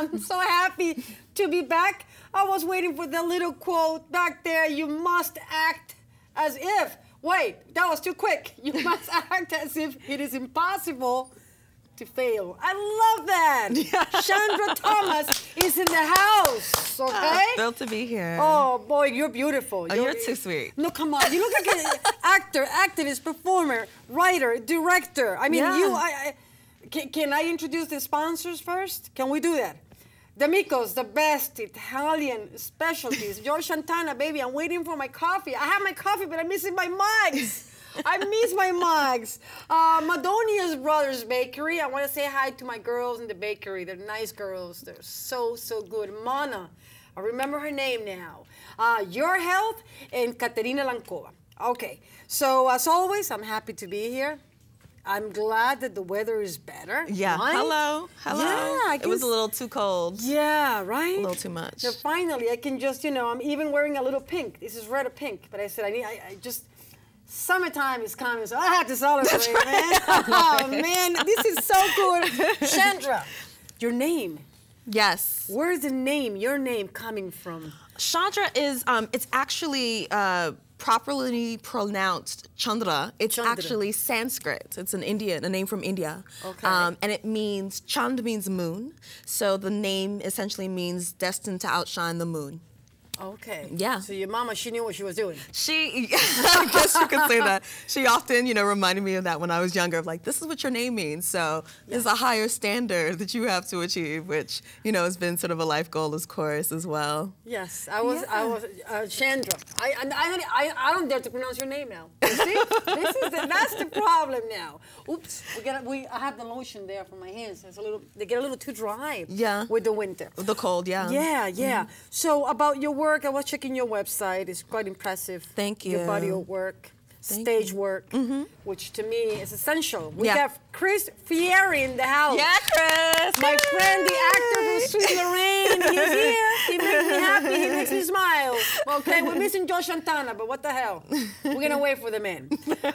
I'm so happy to be back. I was waiting for the little quote back there. You must act as if. Wait, that was too quick. You must act as if it is impossible to fail. I love that. Chandra Thomas is in the house. Oh, okay. Thrilled to be here. Oh boy, you're beautiful. Oh, you're too sweet. No, come on. You look like an actor, activist, performer, writer, director. I mean, Yeah. you. I, I can, can I introduce the sponsors first? Can we do that? D'Amico's, the best Italian specialties. George Santana, baby, I'm waiting for my coffee. I have my coffee, but I'm missing my mugs. I miss my mugs. Uh, Madonia's Brothers Bakery. I want to say hi to my girls in the bakery. They're nice girls. They're so, so good. Mana, I remember her name now. Uh, Your Health and Caterina Lancova. Okay, so as always, I'm happy to be here. I'm glad that the weather is better. Yeah. right? Hello. Hello. Yeah, I it was a little too cold. Yeah, right. A little too much. So finally, I can just, you know, I'm even wearing a little pink. This is red or pink, but I said I need, I, I just. Summertime is coming, so I have to celebrate, man. Oh man, this is so good. Chandra, your name. Yes. Where's the name, your name coming from? Chandra is um it's actually uh properly pronounced Chandra. It's Chandra. actually Sanskrit. It's an Indian, a name from India. Okay. Um, and it means Chand means moon. So the name essentially means destined to outshine the moon. Okay. Yeah. So your mama, she knew what she was doing. She, I guess you could say that. She often, you know, reminded me of that when I was younger, of like, this is what your name means. So there's a higher standard that you have to achieve, which, you know, has been sort of a life goal, of course, as well. Yes, I was. I was uh, Chandra. I, I, I, I, I don't dare to pronounce your name now. You see, this is the, that's the problem now. Oops, we got we. I have the lotion there for my hands. It's a little. They get a little too dry. Yeah. With the winter. The cold, yeah. Yeah, yeah. So about your work, I was checking your website. It's quite impressive. Thank you. Your body you. of work, Thank stage work, mm-hmm. which to me is essential. We Yeah. got Chris Fieri in the house. Yeah, Chris. My friend, the actor from Sweet Lorraine, he's here. He makes me happy. He makes me smile. Okay, we're missing Josh Santana, but what the hell? We're gonna wait for the man.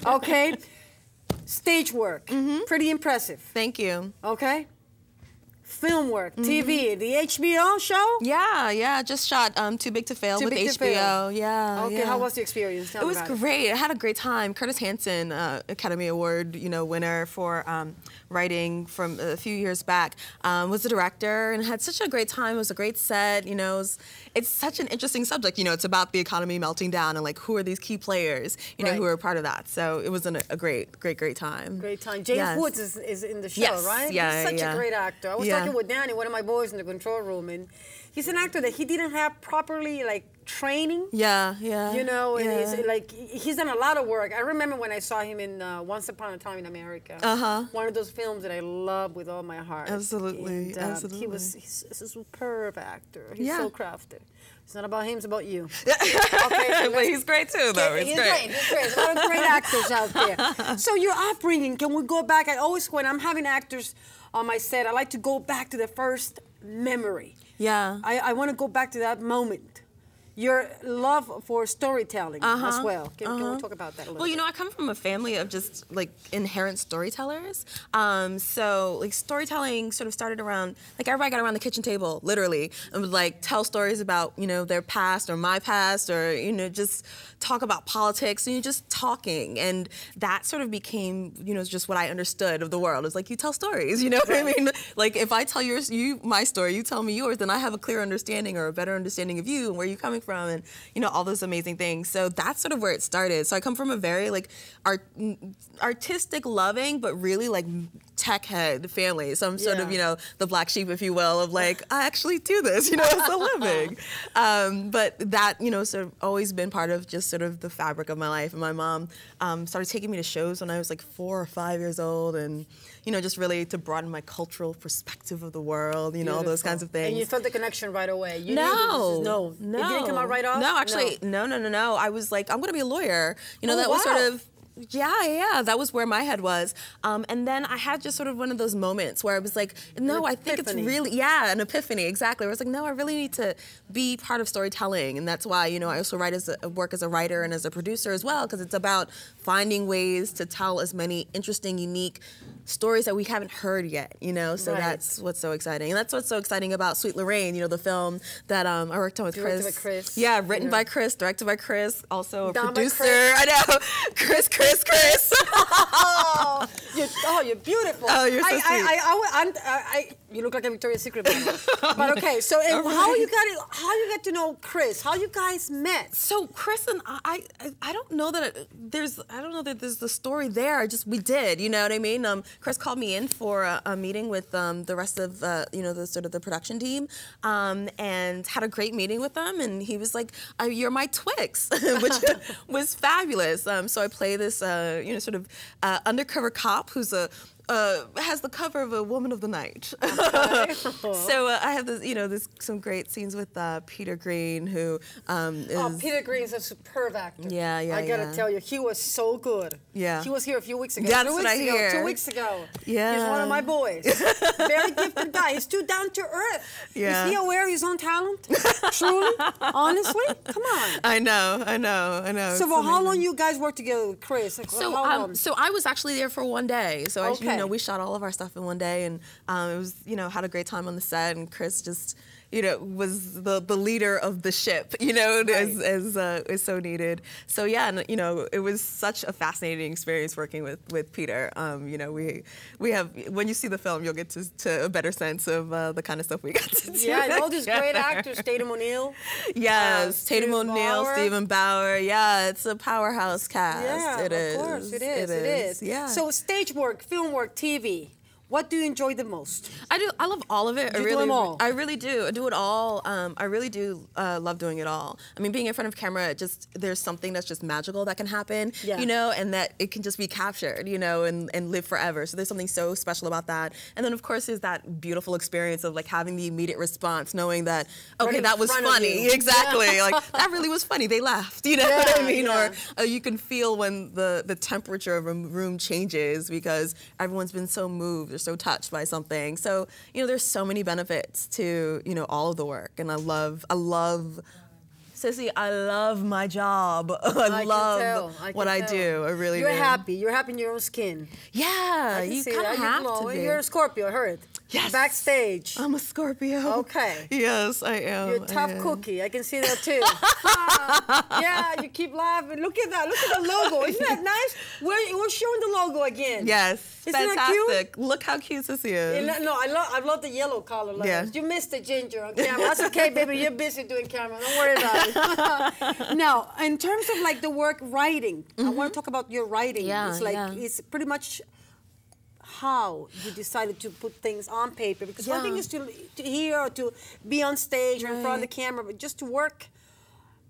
Okay, stage work, mm-hmm. pretty impressive. Thank you. Okay, film work, TV, the HBO show. Yeah, yeah. Just shot um, Too Big to Fail Too with HBO. Fail. Yeah. Okay, yeah. how was the experience? Tell It was great. I had a great time. Curtis Hanson, uh, Academy Award, you know, winner for um, writing from a few years back, um, was the director and had such a great time. It was a great set. You know, it was, it's such an interesting subject. You know, it's about the economy melting down and like who are these key players, you know, Right. who are part of that. So it was an, a great, great, great time. Great time. James Yes. Woods is, is in the show, Yes, right? yeah, He's such yeah. a great actor. I was Yeah. Talking with Danny, one of my boys in the control room, and he's an actor that he didn't have properly like training. Yeah, yeah. You know, and yeah. he's like he's done a lot of work. I remember when I saw him in uh, Once Upon a Time in America. Uh-huh. One of those films that I love with all my heart. Absolutely, And, uh, He was he's, he's a superb actor. He's Yeah. so crafted. It's not about him; it's about you. okay, so but he's great too, though. he's He's great. great. He's great. There's a lot of great actors out there. So your upbringing, can we go back? I always, when I'm having actors on my set, I like to go back to the first memory. Yeah. I, I want to go back to that moment. Your love for storytelling as Uh-huh, well. Can, can we uh-huh. talk about that a little Well, you bit? know, I come from a family of just like inherent storytellers. Um, so like storytelling sort of started around like everybody got around the kitchen table, literally, and would like tell stories about you know their past or my past or you know just talk about politics and you're just talking, and that sort of became you know just what I understood of the world. It's like you tell stories, you know what I mean? Like if I tell yours, you my story, you tell me yours, then I have a clear understanding or a better understanding of you and where you're coming from, and you know all those amazing things. So that's sort of where it started. So I come from a very like art, artistic, loving, but really like tech head family. So I'm sort of you know the black sheep, if you will, of like I actually do this, you know, as a living. um, but that you know sort of always been part of just sort of the fabric of my life. And my mom um, started taking me to shows when I was like four or five years old, and you know just really to broaden my cultural perspective of the world, you know, all those kinds of things. And you felt the connection right away. You No, no, no. It didn't come right off. No, actually, no, no, no, no. I was like, I'm gonna be a lawyer. You know, Oh, that was sort of. Yeah, yeah, that was where my head was. Um, and then I had just sort of one of those moments where I was like, no, I think it's really, yeah, an epiphany, exactly. Where I was like, no, I really need to be part of storytelling. And that's why, you know, I also write as a, work as a writer and as a producer as well, because it's about finding ways to tell as many interesting, unique, stories that we haven't heard yet, you know. So Right. that's what's so exciting, and that's what's so exciting about Sweet Lorraine, you know, the film that um, I worked on with Directed Chris. by Chris, Yeah, written by Chris, directed by Chris, also a producer. Chris. I know, Chris, Chris, Chris. Oh, you're, oh, you're beautiful. Oh, you're so I, sweet. I, I, I, I'm- I, I, you look like a Victoria's Secret model. but okay, so and how you got it? How you got to know Chris? How you guys met? So Chris and I, I, I don't know that it, there's, I don't know that there's the story there. I just we did, you know what I mean? Um, Chris called me in for a, a meeting with um, the rest of, uh, you know, the sort of the production team, um, and had a great meeting with them. And he was like, uh, "You're my Twix," which was fabulous. Um, so I play this, uh, you know, sort of uh, undercover cop who's a uh, has the cover of a Woman of the Night. so uh, I have this, you know, this some great scenes with uh, Peter Green, who um, is Oh, Peter Green's a superb actor. Yeah, yeah, I gotta yeah. tell you, he was so good. Yeah. He was here a few weeks ago. That's Two what weeks I ago, hear. Two weeks ago. He's one of my boys. Very gifted guy. He's too down to earth. Yeah. Is he aware of his own talent? Truly? Honestly? Come on. I know, I know, I know. So for how long you guys worked together with Chris? Like, So, how um, so I was actually there for one day. So, I, Okay. You know, we shot all of our stuff in one day, and um, it was, you know, had a great time on the set. And Chris just, you know, was the the leader of the ship, you know, as Right. as uh, is so needed. So yeah, and you know, it was such a fascinating experience working with with Peter. Um, you know, we we have when you see the film, you'll get to, to a better sense of uh, the kind of stuff we got to do. yeah, and all these great actors, Tatum O'Neal. Yes, Uh, Tatum O'Neal. Steven Bauer. Yeah, it's a powerhouse cast. Yeah, It of is. course, it is. It is. Yeah. So stage work, film work, TV. What do you enjoy the most? I do. I love all of it. I You do really, them all? I really do. I do it all. Um, I really do uh, love doing it all. I mean, being in front of camera, just there's something that's just magical that can happen. Yeah. You know, and that it can just be captured. You know, and and live forever. So there's something so special about that. And then of course is that beautiful experience of like having the immediate response, knowing that okay, in that was funny. Exactly. like that really was funny. They laughed. You know what I mean? yeah. Or uh, you can feel when the the temperature of a room changes because everyone's been so moved or so touched by something. So you know, there's so many benefits to you know all of the work, and I love I love. Sissy, I love my job. I, can love tell, I what can I do. I really You're do. happy. You're happy in your own skin. Yeah, I you kind of have that. to be. You're a Scorpio, I heard. Yes. Backstage. I'm a Scorpio. Okay. Yes, I am. You're a tough am. cookie. I can see that too. yeah, you keep laughing. Look at that. Look at the logo. Isn't that nice? We're, we're showing the logo again. Yes, Isn't that cute? fantastic. Look how cute this is. And No, I love I love the yellow color letters. Yeah. You missed the ginger on camera. That's okay, baby. You're busy doing camera. Don't worry about it. now, in terms of like the work writing, I want to talk about your writing. Mm-hmm. Yeah, it's like yeah. it's pretty much how you decided to put things on paper because one thing is to, to hear or to be on stage or in front of the camera, but just to work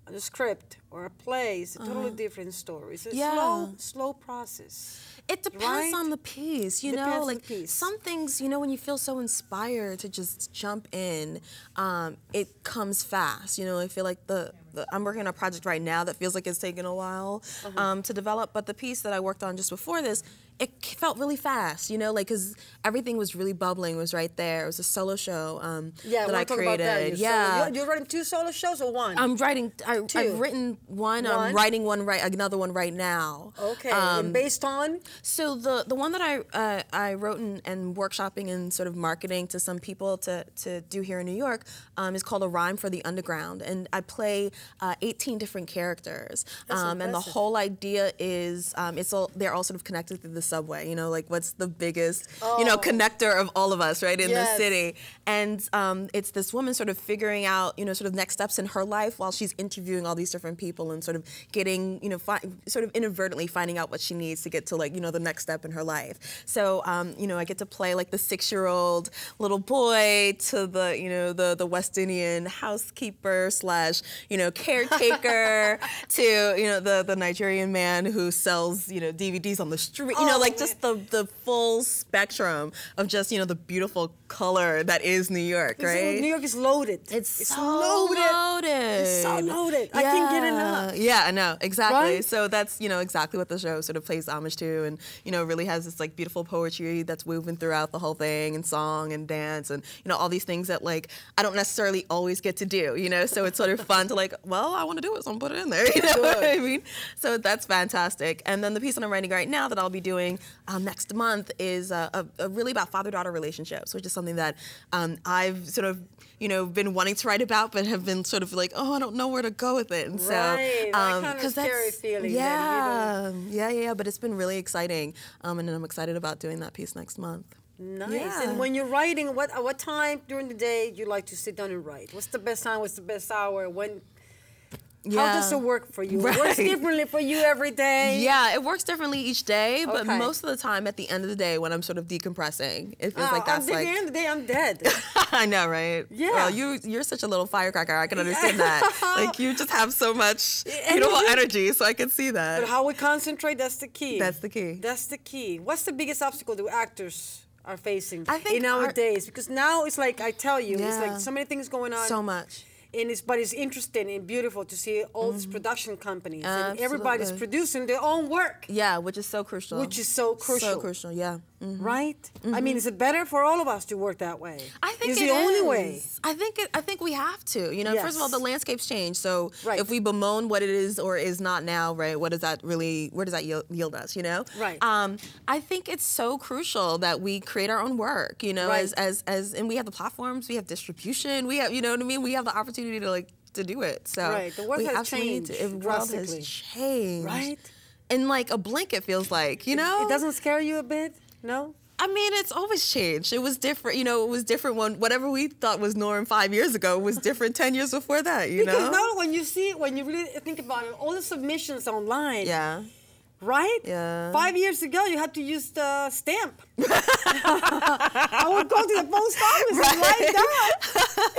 on a script or a play is a totally different story. It's a. Yeah. slow, slow process. It depends Right? on the piece, you Depends know. on the Like piece. some things, you know, when you feel so inspired to just jump in, um, it comes fast. You know, I feel like the, the I'm working on a project right now that feels like it's taken a while Uh-huh. um, to develop, but the piece that I worked on just before this. It felt really fast, you know, like because everything was really bubbling, was right there. It was a solo show um, Yeah, that I created. about that. Yeah, solo. You're, you're writing two solo shows or one? I'm writing. I, Two. I've written one, One. I'm writing one right, another one right now. okay. Um, and based on so the the one that I uh, I wrote and, and workshopping and sort of marketing to some people to, to do here in New York um, is called a rhyme for the underground, and I play uh, 18 different characters, That's um, and the whole idea is um, it's all they're all sort of connected through the subway. You know, like what's the biggest you know Oh. connector of all of us, right, in Yes. the city, and um, it's this woman sort of figuring out you know sort of next steps in her life while she's interviewing all these different people and sort of getting you know fi- sort of inadvertently finding out what she needs to get to like you know the next step in her life. So um, you know I get to play like the six year old little boy to the you know the the West Indian housekeeper slash you know caretaker to you know the the Nigerian man who sells you know DVDs on the street. You know Oh, like just the the full spectrum of just you know the beautiful color that is New York, right? New York is loaded. It's, so loaded. loaded. It's so loaded. I can't get enough. Yeah, I know exactly. Right? So that's you know exactly what the show sort of plays homage to, and you know really has this like beautiful poetry that's woven throughout the whole thing, and song and dance, and you know all these things that like I don't necessarily always get to do. You know, so it's sort of fun to like well, I want to do it, so I'm gonna put it in there. You know what I mean? So that's fantastic. And then the piece that I'm writing right now that I'll be doing um, next month is uh, a, a really about father-daughter relationships, which is something that um, I've sort of you know been wanting to write about, but have been sort of like, oh, I don't know where to go with it. And so, Right, that um, kind of scary feeling that Yeah, yeah, yeah. But it's been really exciting, um, and I'm excited about doing that piece next month. Nice. Yeah. And when you're writing, what what time during the day do you like to sit down and write? What's the best time? What's the best hour? When? How does it work for you? It works differently for you every day. Yeah, it works differently each day, but Okay. most of the time at the end of the day when I'm sort of decompressing, it feels Ah, like that's at like the end of the day, I'm dead. I know, right? Yeah. Well, you you're such a little firecracker. I can understand that. Like you just have so much beautiful Energy. energy, so I can see that. but how we concentrate, that's the key. That's the key. That's the key. What's the biggest obstacle that actors are facing I think in our- nowadays? Because now it's like I tell you, it's like so many things going on. so much. And it's but it's interesting and beautiful to see all these mm-hmm. production companies and everybody's producing their own work, Yeah, which is so crucial. which is so crucial. So crucial, yeah. Mhm. right? I mean, is it better for all of us to work that way? I think it's it the only way. I think it, I think we have to. You know, first of all, the landscape's changed. So Right. if we bemoan what it is or is not now, right? What does that really? Where does that yield, yield us? You know? Right. Um, I think it's so crucial that we create our own work. You know, Right. as as as and we have the platforms, we have distribution, we have you know what I mean. We have the opportunity to like to do it. So Right. The world we has need changed to. The world has changed. Right. In like a blink, it feels like you know. It doesn't scare you a bit, no? I mean, it's always changed. It was different, you know. It was different when whatever we thought was norm five years ago was different ten years before that. You Because know. now when you see, when you really think about it, all the submissions online, Yeah. right? Yeah. Five years ago, you had to use the stamp. I would go to the post office and write that.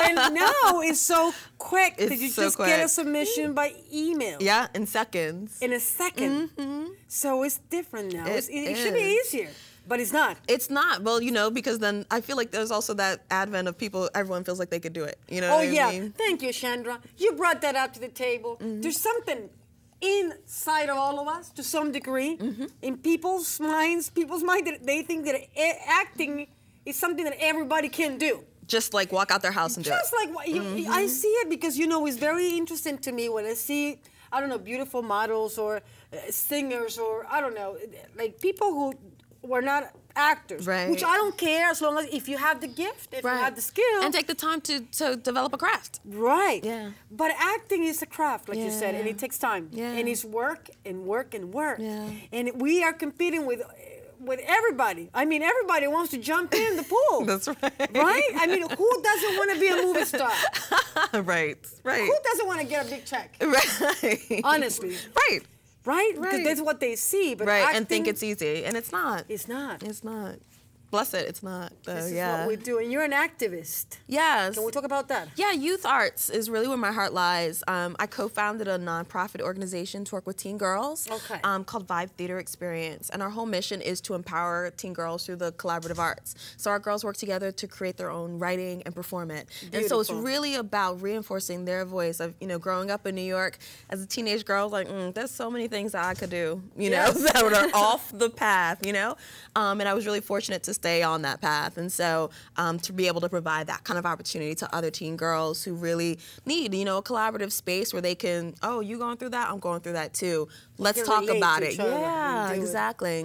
And now it's so quick that you so just get a submission by email Yeah, in seconds. in a 2nd mm-hmm. So it's different now. It it, it should be easier, but it's not. It's not well, you know, because then I feel like there's also that advent of people. Everyone feels like they could do it. You know. Oh what I yeah, mean? thank you, Chandra. You brought that up to the table. Mm-hmm. There's something inside of all of us, to some degree, Mm-hmm. in people's minds. People's mind that they think that acting is something that everybody can do. Just like walk out their house and do it. Just like what you, Mm-hmm. I see it because you know it's very interesting to me when I see I don't know beautiful models or uh, singers or I don't know like people who were not actors, Right. which I don't care as long as if you have the gift, if you have the skill, and take the time to to develop a craft. Right. Yeah. But acting is a craft, like you said, and it takes time. Yeah. And it's work and work and work. Yeah. And we are competing with with everybody. I mean, everybody wants to jump in the pool. That's right. Right? I mean, who doesn't want to be a movie star? right. Right. Who doesn't want to get a big check? Right. Honestly. Right. Right? Right. that's what they see. But Right. acting, and think it's easy, and it's not. it's not. It's not. Bless it. It's not. Though, this is yeah. what we do. And you're an activist. Yes. Can we talk about that? Yeah, youth arts is really where my heart lies. Um, I co-founded a nonprofit organization to work with teen girls Okay. um, called Vibe Theater Experience, and our whole mission is to empower teen girls through the collaborative arts. So our girls work together to create their own writing and perform it. And so it's really about reinforcing their voice of you know growing up in New York as a teenage girl. Like, mm, there's so many things that I could do, you know, that are off the path, you know. Um, and I was really fortunate to stay on that path, and so um, to be able to provide that kind of opportunity to other teen girls who really need, you know, a collaborative space where they can, oh, you going through that? I'm going through that too. Let's talk about it. Yeah, do it. exactly.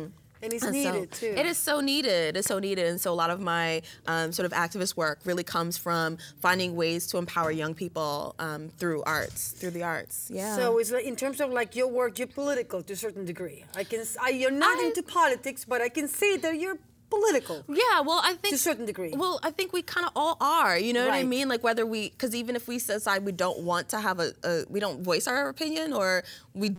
And it's And so needed, too. It is so needed. It's so needed. And so a lot of my um, sort of activist work really comes from finding ways to empower young people um, through arts, through the arts. Yeah. So it's like in terms of like your work, you're political to a certain degree. I can, I, you're not I- into politics, but I can see that you're political. Yeah, well, I think To a certain degree. Well, I think we kind of all are. You know what I mean? Like whether we, because even if we decide we don't want to have a, a, we don't voice our opinion or we